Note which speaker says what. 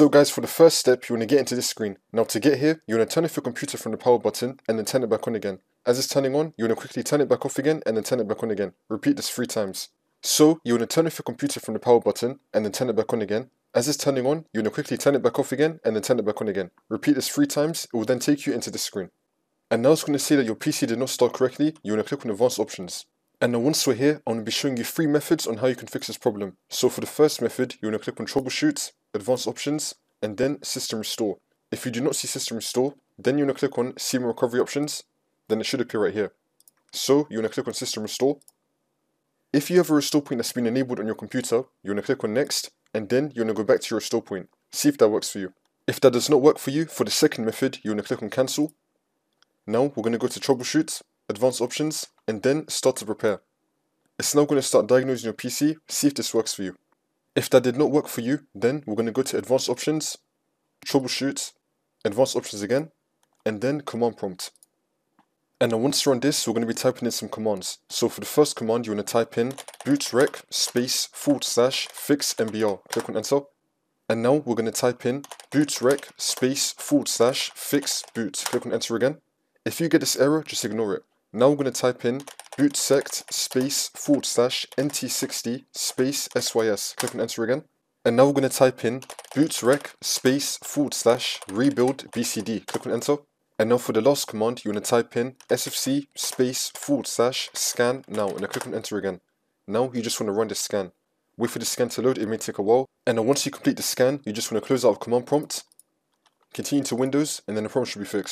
Speaker 1: So guys, for the first step, you want to get into this screen. Now to get here, you want to turn off your computer from the power button and then turn it back on again. As it's turning on, you want to quickly turn it back off again and then turn it back on again. Repeat this three times. So, you want to turn off your computer from the power button and then turn it back on again. As it's turning on, you want to quickly turn it back off again and then turn it back on again. Repeat this three times, it will then take you into this screen. And now it's going to say that your PC did not start correctly, you want to click on advanced options. And now once we're here, I'm going to be showing you three methods on how you can fix this problem. So for the first method, you want to click on troubleshoot, advanced options, and then system restore. If you do not see system restore, then you want to click on see more recovery options, then it should appear right here. So you want to click on system restore. If you have a restore point that's been enabled on your computer, you want to click on next, and then you want to go back to your restore point. See if that works for you. If that does not work for you, for the second method, you want to click on cancel. Now we're going to go to troubleshoot, advanced options, and then startup repair. It's now going to start diagnosing your PC, see if this works for you. If that did not work for you, then we're going to go to advanced options, troubleshoot, advanced options again, and then command prompt. And now once you're on this, we're going to be typing in some commands. So for the first command, you want to type in bootrec space forward slash fix mbr. Click on enter. And now we're going to type in bootrec space forward slash fix boot. Click on enter again. If you get this error, just ignore it. Now we're going to type in bootsect space forward slash nt60 space sys. Click on enter again. And now we're going to type in bootrec space forward slash rebuild bcd. Click on enter. And now for the last command, you want to type in sfc space forward slash scan now and then click on enter again. Now you just want to run the scan. Wait for the scan to load, it may take a while. And then once you complete the scan, you just want to close out of command prompt, continue to Windows, and then the problem should be fixed.